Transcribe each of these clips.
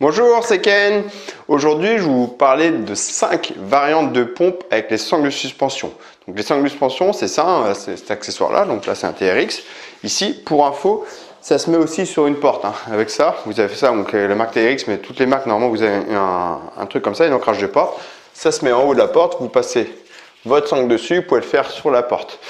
Bonjour, c'est Ken. Aujourd'hui, je vais vous parler de 5 variantes de pompe avec les sangles de suspension. Donc les sangles de suspension, c'est ça, hein, c'est cet accessoire-là. Donc là, c'est un TRX. Ici, pour info, ça se met aussi sur une porte. Hein. Avec ça, vous avez fait ça, donc la marque TRX, mais toutes les marques, normalement, vous avez un, truc comme ça, une ancrage de porte. Ça se met en haut de la porte, vous passez votre sangle dessus, vous pouvez le faire sur la porte.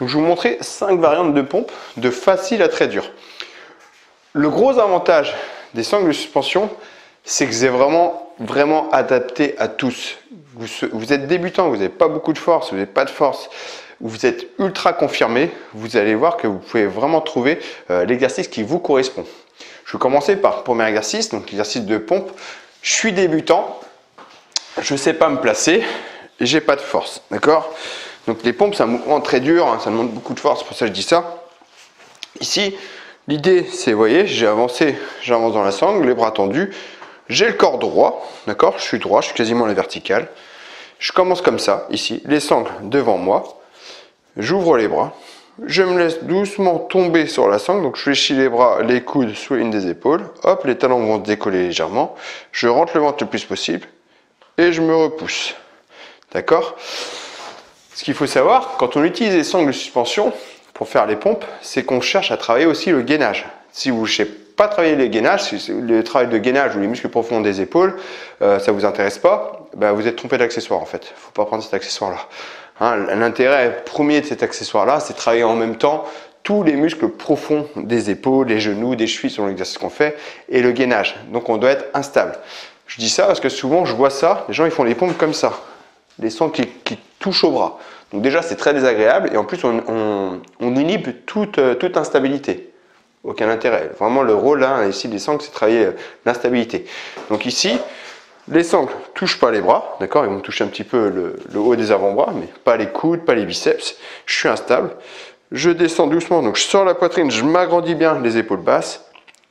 Donc je vais vous montrer 5 variantes de pompe de facile à très dur. Le gros avantage des sangles de suspension, c'est que c'est vraiment, vraiment adapté à tous. Vous, êtes débutant, vous n'avez pas beaucoup de force, vous n'avez pas de force, vous êtes ultra confirmé, vous allez voir que vous pouvez vraiment trouver euh, l'exercice qui vous correspond. Je vais commencer par le premier exercice, donc l'exercice de pompe. Je suis débutant, je ne sais pas me placer, j'ai pas de force, d'accord? Donc les pompes, c'est un mouvement très dur, hein, ça demande beaucoup de force, pour ça je dis ça. Ici, L'idée, c'est, vous voyez, j'ai avancé, j'avance dans la sangle, les bras tendus, j'ai le corps droit, d'accord Je suis droit, je suis quasiment à la verticale. Je commence comme ça, ici, les sangles devant moi. J'ouvre les bras. Je me laisse doucement tomber sur la sangle, donc je fléchis les bras, les coudes sous une des épaules. Hop, les talons vont décoller légèrement. Je rentre le ventre le plus possible et je me repousse. D'accord Ce qu'il faut savoir, quand on utilise les sangles de suspension, pour faire les pompes, c'est qu'on cherche à travailler aussi le gainage. Si vous ne savez pas travailler les gainages, le travail de gainage ou les muscles profonds des épaules, euh, ça vous intéresse pas, ben vous êtes trompé d'accessoire en fait. Faut pas prendre cet accessoire-là. Hein, L'intérêt premier de cet accessoire-là, c'est travailler en même temps tous les muscles profonds des épaules, des genoux, des chevilles selon l'exercice qu'on fait, et le gainage. Donc on doit être instable. Je dis ça parce que souvent je vois ça, les gens ils font les pompes comme ça, les sons qui, touchent au bras. Donc déjà, c'est très désagréable et en plus, on, inhibe toute, euh, toute, instabilité. Aucun intérêt. Vraiment, le rôle là, ici, des sangles, c'est travailler euh, l'instabilité. Donc ici, les sangles ne touchent pas les bras, d'accord Ils vont toucher un petit peu le, haut des avant-bras, mais pas les coudes, pas les biceps. Je suis instable. Je descends doucement, donc je sors la poitrine, je m'agrandis bien les épaules basses,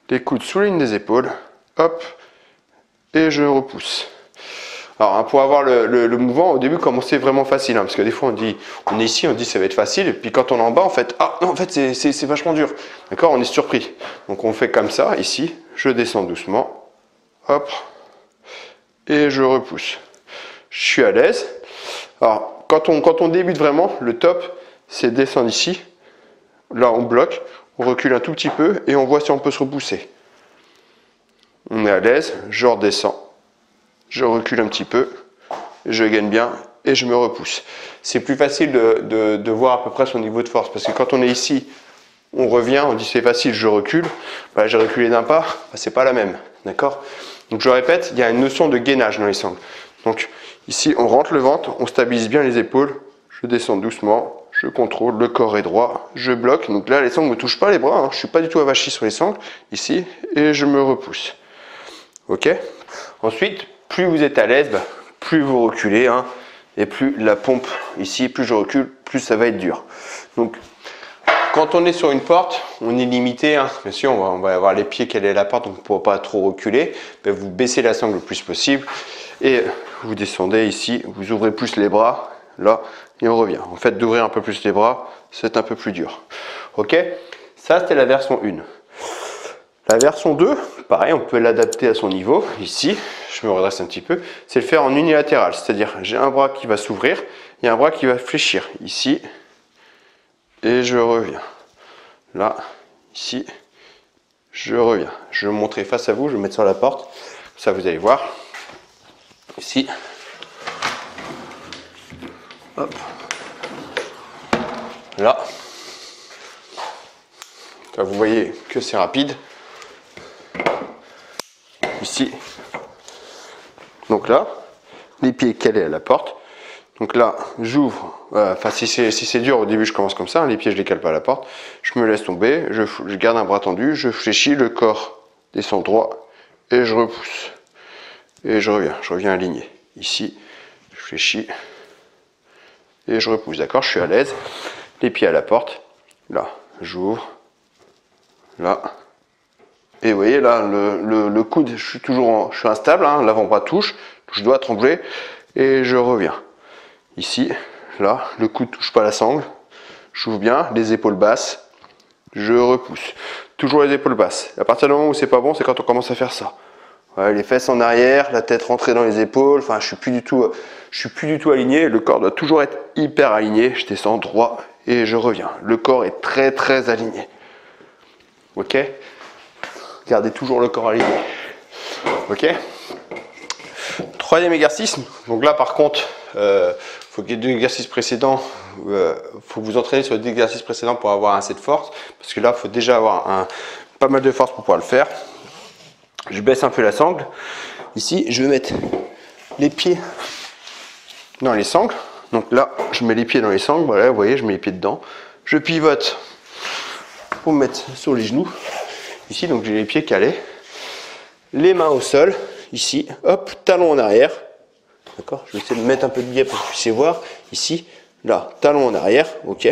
les coudes ligne des épaules, hop, et je repousse. Alors hein, pour avoir le, mouvement, au début, commencer vraiment facile, hein, parce que des fois on dit, on est ici, on dit ça va être facile, et puis quand on est en bas, en fait, ah non, en fait c'est vachement dur. D'accord On est surpris. Donc on fait comme ça, ici, je descends doucement, hop, et je repousse. Je suis à l'aise. Alors quand on, quand on débute vraiment, le top, c'est descendre ici. Là on bloque, on recule un tout petit peu, et on voit si on peut se repousser. On est à l'aise, je redescends je recule un petit peu, je gagne bien et je me repousse. C'est plus facile de, voir à peu près son niveau de force parce que quand on est ici, on revient, on dit c'est facile, je recule. Bah, j'ai reculé d'un pas, bah, c'est pas la même, d'accord? Donc je répète, il y a une notion de gainage dans les sangles. Donc ici, on rentre le ventre, on stabilise bien les épaules, je descends doucement, je contrôle, le corps est droit, je bloque. Donc là, les sangles ne me touchent pas les bras, hein. je ne suis pas du tout avachi sur les sangles, ici, et je me repousse. Ok? Ensuite, plus vous êtes à l'aise, bah, plus vous reculez, hein, et plus la pompe ici, plus je recule, plus ça va être dur. Donc, quand on est sur une porte, on est limité, hein. bien sûr, on va, avoir les pieds qu'elle est la porte, donc on ne pourra pas trop reculer. vous baissez la sangle le plus possible et vous descendez ici, vous ouvrez plus les bras, là, et on revient. En fait, d'ouvrir un peu plus les bras, c'est un peu plus dur. Ok? Ça, c'était la version 1. La version 2, pareil, on peut l'adapter à son niveau. Ici, je me redresse un petit peu, c'est le faire en unilatéral. C'est-à-dire, j'ai un bras qui va s'ouvrir, a un bras qui va fléchir. Ici, et je reviens. Là, ici, je reviens. Je vais montrer face à vous, je vais mettre sur la porte. Ça, vous allez voir. Ici. Hop. Là. vous voyez que c'est rapide ici. Donc là, les pieds calés à la porte. Donc là, j'ouvre. Euh, enfin, si c'est dur, au début, je commence comme ça. Hein, les pieds, je les cale pas à la porte. Je me laisse tomber. Je, je garde un bras tendu. Je fléchis. Le corps descend droit. Et je repousse. Et je reviens. Je reviens aligné. Ici, je fléchis. Et je repousse. D'accord Je suis à l'aise. Les pieds à la porte. Là, j'ouvre. Là, et vous voyez là, le, coude, je suis toujours je suis instable, hein, l'avant-bras touche, je dois trembler et je reviens. Ici, là, le coude touche pas la sangle, j'ouvre bien, les épaules basses, je repousse. Toujours les épaules basses. À partir du moment où c'est pas bon, c'est quand on commence à faire ça. les fesses en arrière, la tête rentrée dans les épaules. Enfin, je suis plus du tout, je suis plus du tout aligné. Le corps doit toujours être hyper aligné. Je descends droit et je reviens. Le corps est très très aligné. Ok? Gardez toujours le corps aligné. Ok? Troisième exercice. Donc là, par contre, euh, faut qu'il y deux exercices précédents. Euh, faut vous entraîner sur les exercices précédents pour avoir assez de force. Parce que là, il faut déjà avoir pas mal de force pour pouvoir le faire. Je baisse un peu la sangle. Ici, je vais mettre les pieds dans les sangles. Donc là, je mets les pieds dans les sangles. Voilà, vous voyez, je mets les pieds dedans. Je pivote pour me mettre sur les genoux. Ici, donc j'ai les pieds calés. Les mains au sol. Ici, hop, talon en arrière. D'accord Je vais essayer de mettre un peu de biais pour que vous puissiez voir. Ici, là, talon en arrière. Ok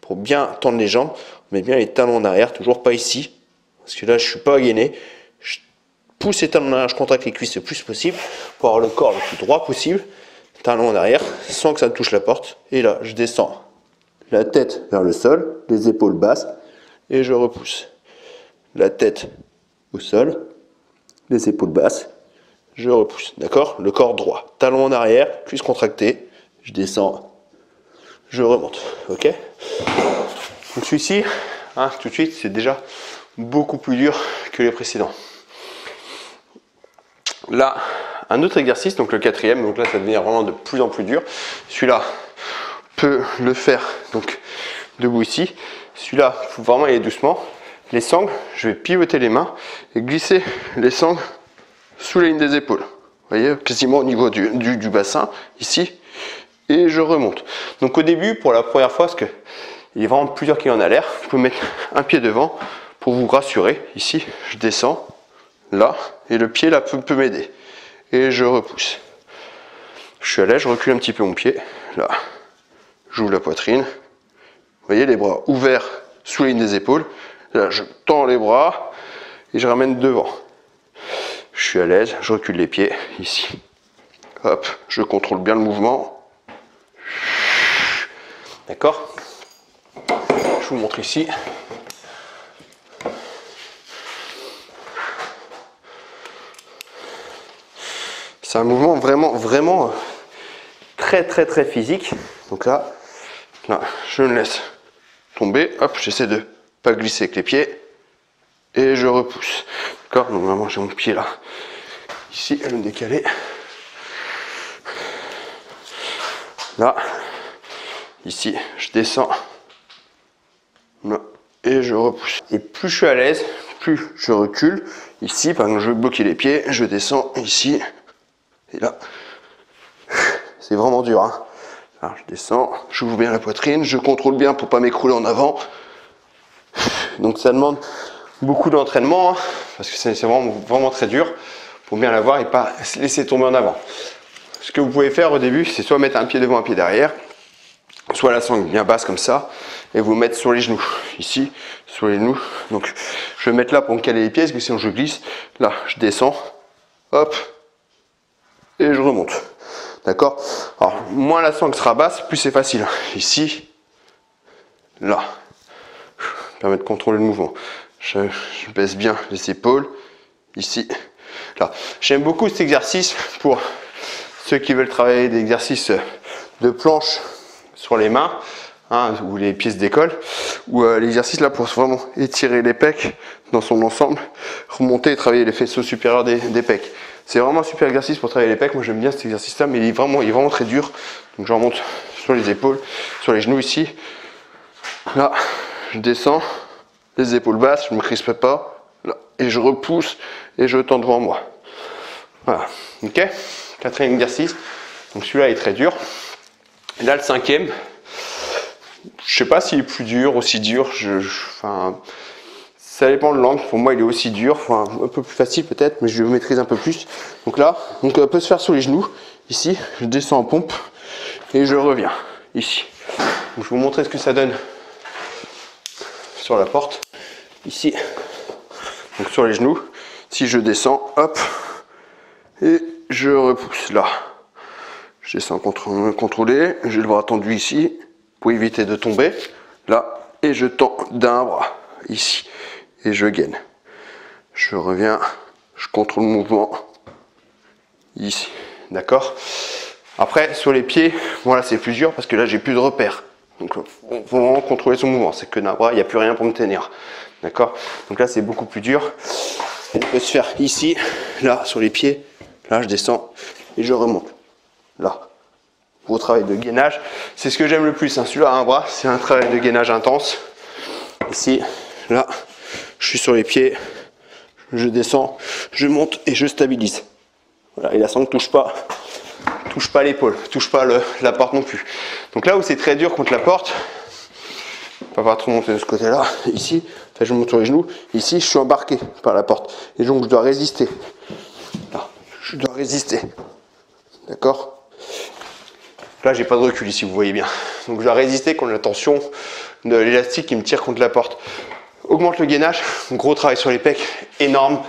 Pour bien tendre les jambes, on met bien les talons en arrière, toujours pas ici. Parce que là, je suis pas gainé pousse les talons en arrière, je contracte les cuisses le plus possible pour avoir le corps le plus droit possible. Talons en arrière, sans que ça ne touche la porte. Et là, je descends la tête vers le sol, les épaules basses, et je repousse. La tête au sol, les épaules basses, je repousse. D'accord? Le corps droit. Talons en arrière, cuisse contractée, je descends, je remonte. Ok? Donc celui-ci, hein, tout de suite, c'est déjà beaucoup plus dur que les précédents. Là, un autre exercice, donc le quatrième, donc là ça devient vraiment de plus en plus dur. Celui-là peut le faire donc debout ici. Celui-là, il faut vraiment aller doucement. Les sangles, je vais pivoter les mains et glisser les sangles sous la ligne des épaules. Vous voyez, quasiment au niveau du, bassin, ici. Et je remonte. Donc au début, pour la première fois, parce que il y a vraiment plusieurs qui en a l'air, je peux mettre un pied devant pour vous rassurer. Ici, je descends là, et le pied là peut, m'aider. Et je repousse. Je suis à l'aise, je recule un petit peu mon pied, là. J'ouvre la poitrine. Vous voyez, les bras ouverts sous la ligne des épaules. Je tends les bras et je ramène devant. Je suis à l'aise, je recule les pieds, ici. Hop, je contrôle bien le mouvement. D'accord? Je vous montre ici. C'est un mouvement vraiment, vraiment très, très, très physique. Donc là, là je me laisse tomber. Hop, j'essaie de pas glisser avec les pieds. Et je repousse. D'accord Donc vraiment, j'ai mon pied là. Ici, vais me décaler. Là. Ici, je descends. Et je repousse. Et plus je suis à l'aise, plus je recule. Ici, par exemple, je vais bloquer les pieds. Je descends ici. Et là, c'est vraiment dur. Hein. Alors, je descends, j'ouvre bien la poitrine, je contrôle bien pour pas m'écrouler en avant. Donc ça demande beaucoup d'entraînement, hein, parce que c'est vraiment, très dur pour bien l'avoir et pas se laisser tomber en avant. Ce que vous pouvez faire au début, c'est soit mettre un pied devant, un pied derrière, soit la sangle bien basse comme ça, et vous mettre sur les genoux. Ici, sur les genoux. Donc je vais mettre là pour me caler les pieds, parce que sinon je glisse. Là, je descends, hop, et je remonte. D'accord? Alors, moins la sangle sera basse, plus c'est facile. Ici, là. Permet de contrôler le mouvement. Je, baisse bien les épaules. Ici, là. J'aime beaucoup cet exercice pour ceux qui veulent travailler des exercices de planche sur les mains. Hein, ou les pièces d'école, ou euh, l'exercice là pour vraiment étirer les pecs dans son ensemble, remonter et travailler les faisceaux supérieurs des, des pecs. C'est vraiment un super exercice pour travailler les pecs. Moi, j'aime bien cet exercice-là, mais il est, vraiment, il est vraiment très dur. Donc, je remonte sur les épaules, sur les genoux ici. Là, je descends, les épaules basses, je ne me crispe pas. Et je repousse et je tends devant moi. Voilà. Ok? Quatrième exercice. Donc, celui-là est très dur. Et là, le cinquième, je sais pas s'il est plus dur, aussi dur. Ça dépend de l'angle. Pour moi, il est aussi dur, enfin un peu plus facile peut-être, mais je le maîtrise un peu plus. Donc là, on peut se faire sous les genoux. Ici, je descends en pompe et je reviens ici. je vais vous montrer ce que ça donne sur la porte. Ici, donc sur les genoux. Si je descends, hop, et je repousse là. Je descends contrôlé, j'ai le bras tendu ici pour éviter de tomber. Là, et je tends d'un bras ici et je gaine. Je reviens, je contrôle le mouvement ici. D'accord? Après, sur les pieds, voilà, c'est plus dur parce que là, j'ai plus de repères. Donc, il faut vraiment contrôler son mouvement. C'est que d'un bras, il n'y a plus rien pour me tenir. D'accord? Donc là, c'est beaucoup plus dur. Il peut se faire ici, là, sur les pieds. Là, je descends et je remonte. Là. Gros travail de gainage. C'est ce que j'aime le plus. Hein. Celui-là, un bras, c'est un travail de gainage intense. Ici, là, je suis sur les pieds. Je descends, je monte et je stabilise. Voilà, et la sangle touche pas, touche pas l'épaule, touche pas la porte non plus. Donc là où c'est très dur contre la porte, pas pas trop monter de ce côté-là, ici, je monte sur les genoux, ici je suis embarqué par la porte. Et donc je dois résister. Je dois résister. D'accord? Là j'ai pas de recul ici, vous voyez bien. Donc je dois résister contre la tension de l'élastique qui me tire contre la porte. Augmente le gainage, gros travail sur les pecs, énorme.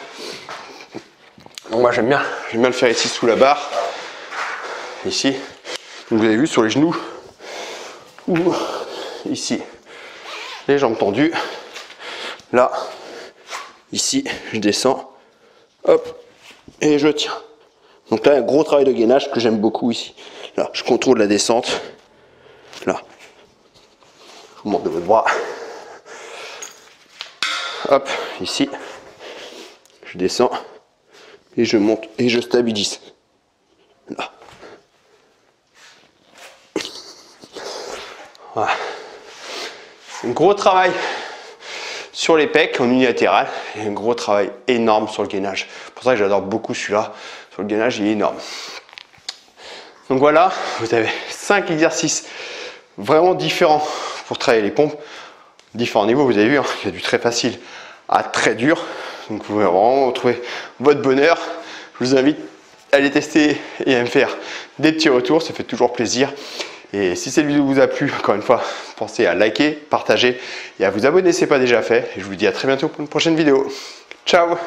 Donc moi j'aime bien, j'aime bien le faire ici sous la barre. Ici. vous avez vu sur les genoux. Ou ici. Les jambes tendues. Là. Ici, je descends. Hop. Et je tiens. Donc là, un gros travail de gainage que j'aime beaucoup ici. Là, je contrôle la descente. Là. Je vous montre de votre bras. Hop, ici. Je descends et je monte et je stabilise. Voilà. Un gros travail sur les pecs en unilatéral et un gros travail énorme sur le gainage. C'est pour ça que j'adore beaucoup celui-là. Sur le gainage, il est énorme. Donc voilà, vous avez 5 exercices vraiment différents pour travailler les pompes. Différents niveaux, vous avez vu, hein, il y a du très facile à très dur. Donc vous pouvez vraiment retrouver votre bonheur. Je vous invite à les tester et à me faire des petits retours, ça fait toujours plaisir. Et si cette vidéo vous a plu, encore une fois, pensez à liker, partager et à vous abonner si ce n'est pas déjà fait. Et je vous dis à très bientôt pour une prochaine vidéo. Ciao